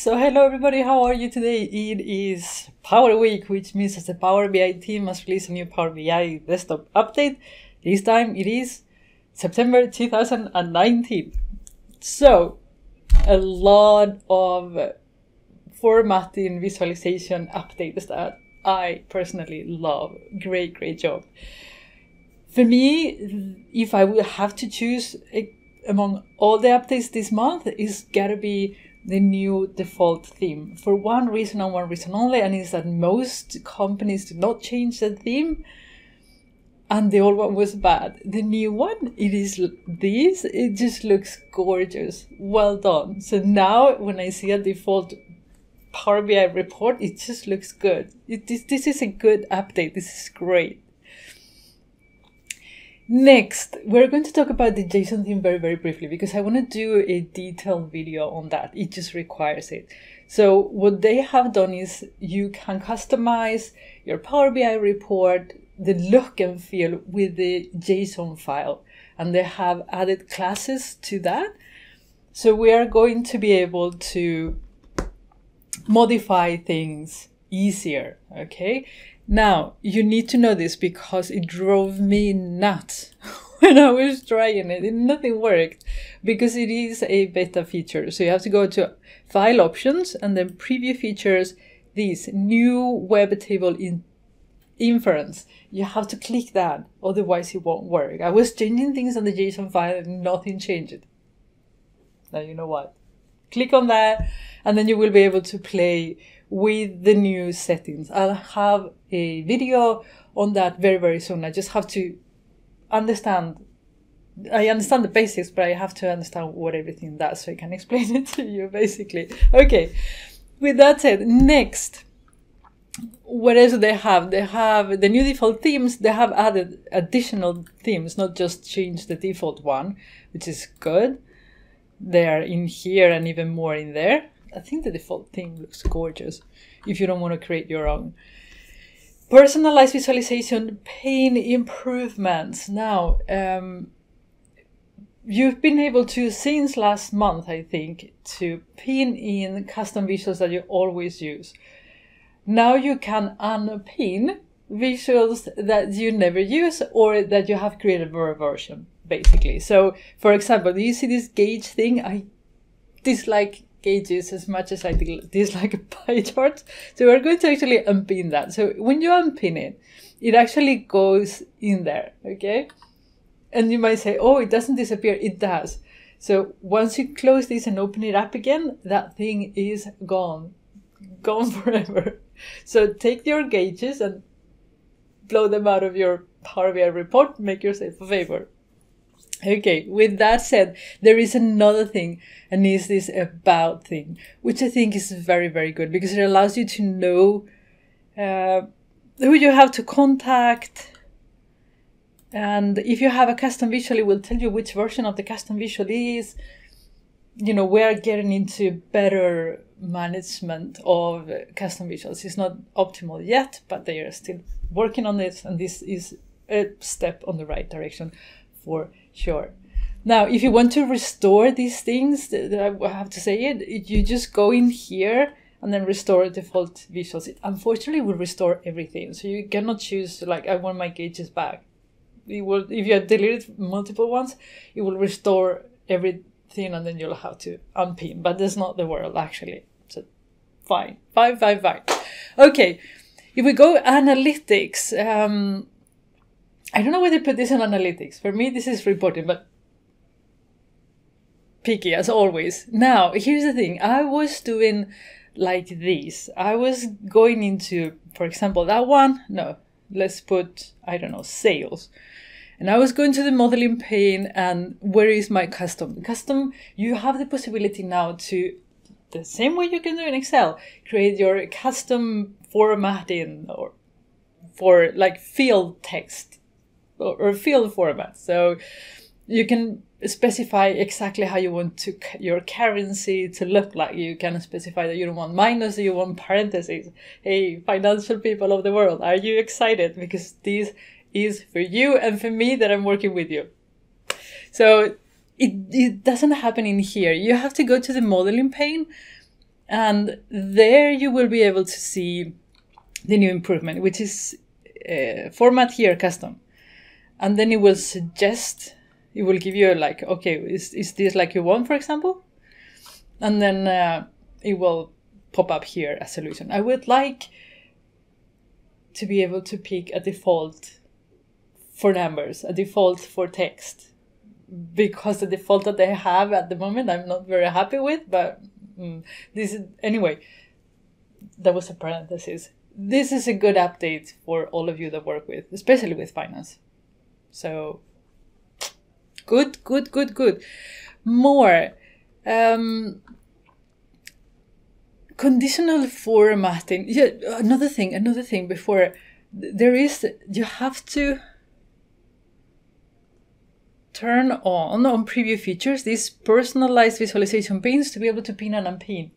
So hello everybody, how are you today? It is Power Week, which means the Power BI team must release a new Power BI desktop update. This time it is September 2019. So, a lot of formatting visualization updates that I personally love. Great, great job. For me, if I would have to choose eh, among all the updates this month, it's gotta be the new default theme for one reason and one reason only, and is that most companies do not change the theme. And the old one was bad. The new one, it is this. It just looks gorgeous. Well done. So now, when I see a default Power BI report, it just looks good. It, this, this is a good update. This is great. Next, we're going to talk about the JSON theme very, very briefly because I want to do a detailed video on that. It just requires it. So what they have done is you can customize your Power BI report, the look and feel with the JSON file. And they have added classes to that. So we are going to be able to modify things easier, okay? Now, you need to know this because it drove me nuts when I was trying it. Nothing worked because it is a beta feature. So you have to go to File Options and then Preview Features, this new web table in inference. You have to click that, otherwise it won't work. I was changing things on the JSON file and nothing changed. Now you know what. Click on that and then you will be able to play with the new settings. I'll have a video on that very, very soon. I just have to understand. I understand the basics, but I have to understand what everything does so I can explain it to you, basically. Okay. With that said, next, what else do they have? They have the new default themes. They have added additional themes, not just change the default one, which is good. They are in here and even more in there. I think the default theme looks gorgeous if you don't want to create your own. Personalized visualization, pane improvements. Now, um, you've been able to, since last month, I think, to pin in custom visuals that you always use. Now you can unpin visuals that you never use or that you have created for a version, basically. So, for example, do you see this gauge thing? I dislike gauges as much as I dislike a pie chart. So we're going to actually unpin that. So when you unpin it, it actually goes in there, okay? And you might say, oh, it doesn't disappear. It does. So once you close this and open it up again, that thing is gone, gone forever. So take your gauges and blow them out of your Power BI report. Make yourself a favor. Okay, with that said, there is another thing, and is this about thing, which I think is very, very good because it allows you to know uh, who you have to contact. And if you have a custom visual, it will tell you which version of the custom visual is. You know, we're getting into better management of custom visuals. It's not optimal yet, but they are still working on this, and this is a step on the right direction for sure. Now, if you want to restore these things, I have to say it, you just go in here and then restore default visuals. It unfortunately will restore everything. So you cannot choose like I want my gauges back. It will if you have deleted multiple ones, it will restore everything and then you'll have to unpin. But that's not the world actually. So fine. Fine, fine, fine. Okay. If we go analytics, um, I don't know where they put this in analytics. For me, this is reporting, but picky as always. Now, here's the thing. I was doing like this. I was going into, for example, that one. No, let's put, I don't know, sales. And I was going to the modeling pane and where is my custom? Custom, you have the possibility now to, the same way you can do in Excel, create your custom formatting or for like field text or field format. So you can specify exactly how you want to your currency to look like. You can specify that you don't want minus, you want parentheses. Hey, financial people of the world, are you excited? Because this is for you and for me that I'm working with you. So it, it doesn't happen in here. You have to go to the modeling pane And there you will be able to see the new improvement, which is uh, format here custom. And then it will suggest, it will give you like, okay, is, is this like you want, for example? And then uh, it will pop up here a solution. I would like to be able to pick a default for numbers, a default for text, because the default that they have at the moment I'm not very happy with. But mm, this is anyway. That was a parenthesis. This is a good update for all of you that work with, especially with finance. So good, good, good, good. More. Um, conditional formatting yeah another thing another thing before there is you have to turn on on preview features these personalized visualization pins to be able to pin and unpin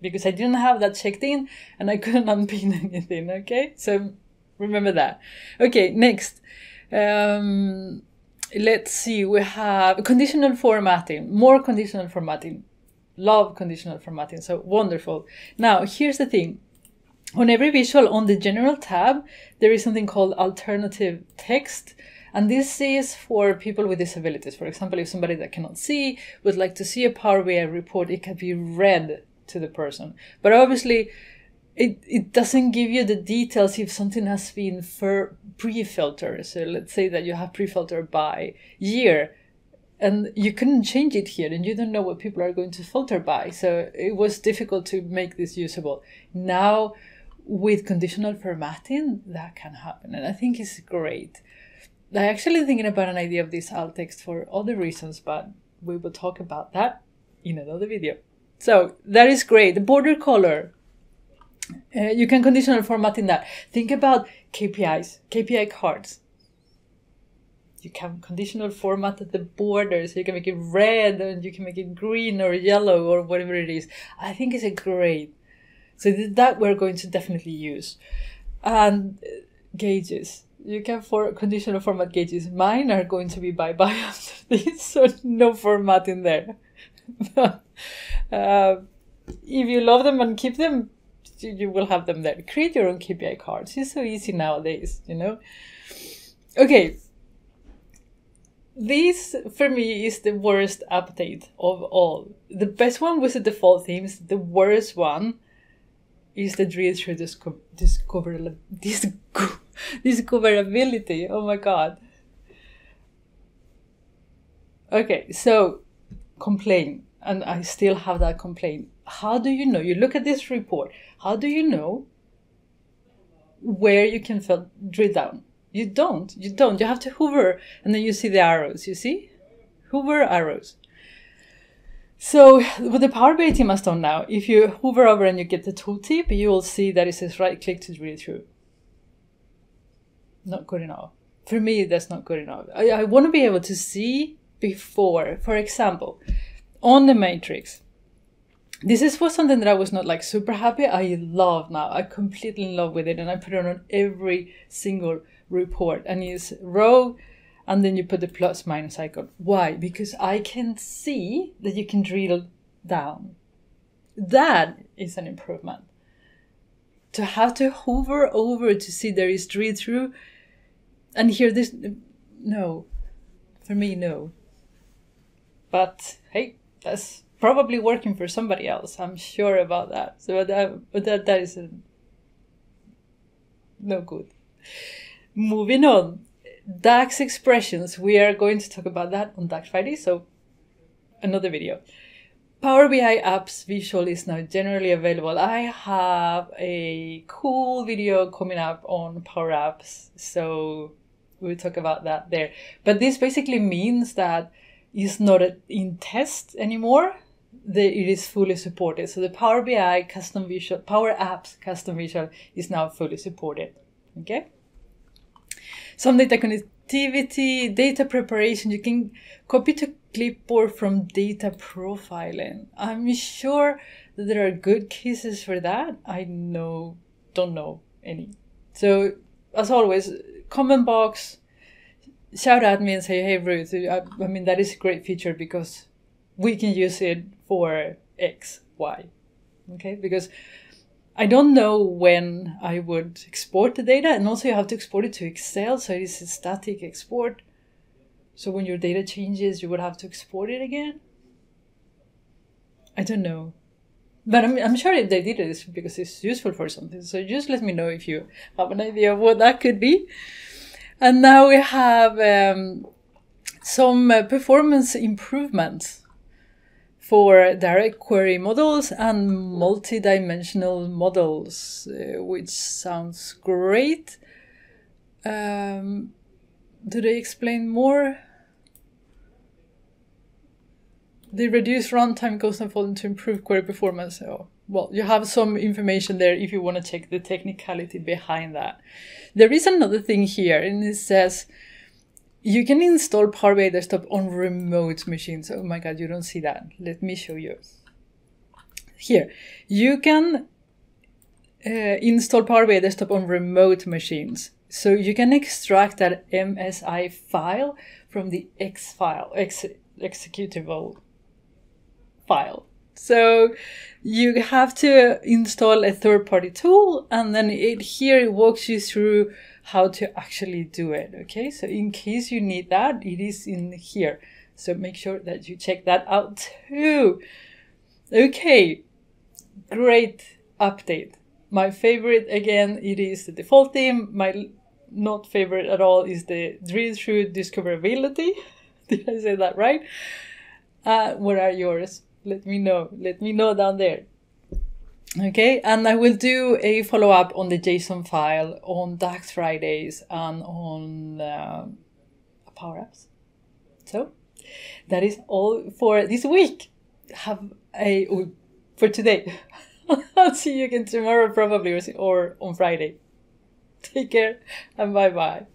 because I didn't have that checked in and I couldn't unpin anything okay so remember that okay next um, let's see we have conditional formatting more conditional formatting love conditional formatting. So wonderful. Now, here's the thing. On every visual on the general tab, there is something called alternative text. And this is for people with disabilities. For example, if somebody that cannot see would like to see a Power BI report, it can be read to the person. But obviously, it, it doesn't give you the details if something has been pre-filtered. So let's say that you have pre-filtered by year and you couldn't change it here and you don't know what people are going to filter by. So it was difficult to make this usable. Now with conditional formatting that can happen and i think it's great. I actually thinking about an idea of this alt text for other reasons but we will talk about that in another video. So that is great. The border color uh, you can conditional formatting that. Think about kpis kpi cards. You can conditional format the borders. you can make it red and you can make it green or yellow or whatever it is. I think it's a great so that we're going to definitely use. And uh, gauges. You can for conditional format gauges. Mine are going to be bye bye after this so no format in there. Uh, if you love them and keep them you will have them there create your own kpi cards it's so easy nowadays you know okay this for me is the worst update of all. The best one was the default themes. The worst one is the drill through disco- discover- disco- discoverability. Oh my god. Okay, so complain, and I still have that complaint. How do you know? You look at this report. How do you know where you can fill, drill down? You don't. You don't. You have to hover and then you see the arrows. You see? Hover arrows. So with the Power BI team has done now, if you hover over and you get the tooltip, you will see that it says right click to drill through. Not good enough. For me, that's not good enough. I, I want to be able to see before, for example, on the matrix. This is for something that I was not like super happy. I love now. I completely in love with it, and I put it on every single report and use row and then you put the plus minus icon. Why? Because I can see that you can drill down. That is an improvement. To have to hover over to see there is drill through and here this, no. For me, no. But hey, that's probably working for somebody else. I'm sure about that. So that, but that, that is a, no good. Moving on, DAX expressions. We are going to talk about that on DAX Friday, so another video. Power BI apps visual is now generally available. I have a cool video coming up on Power Apps, so we'll talk about that there. But this basically means that it's not in test anymore. The, it is fully supported. So the Power BI custom visual, Power Apps custom visual is now fully supported. Okay some data connectivity, data preparation. You can copy to clipboard from data profiling. I'm sure that there are good cases for that. I know, don't know any. So as always, comment box, shout at me and say, hey Ruth, I, I mean, that is a great feature because we can use it for X, Y. Okay, because I don't know when I would export the data, and also you have to export it to Excel, so it is a static export. So when your data changes, you would have to export it again. I don't know. But I'm, I'm sure if they did it, it's because it's useful for something. So just let me know if you have an idea of what that could be. And now we have um, some uh, performance improvements for direct query models and multidimensional models, uh, which sounds great. Um, do they explain more? They reduce runtime cost and volume to improve query performance. Oh, well, you have some information there if you want to check the technicality behind that. There is another thing here, and it says you can install Power BI Desktop on remote machines. Oh my god, you don't see that. Let me show you. Here, you can uh, install Power BI Desktop on remote machines. So you can extract that MSI file from the EXE file, executable file. So you have to install a third party tool and then it here it walks you through how to actually do it. Okay, so in case you need that, it is in here. So make sure that you check that out too. Okay, great update. My favorite again, it is the default theme. My not favorite at all is the drill through discoverability. Did I say that right? Uh, what are yours? Let me know. Let me know down there. Okay, and I will do a follow up on the JSON file on DAX Fridays and on uh, Power Apps. So that is all for this week. Have a for today. I'll see you again tomorrow, probably, or on Friday. Take care and bye bye.